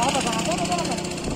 分かった分かっ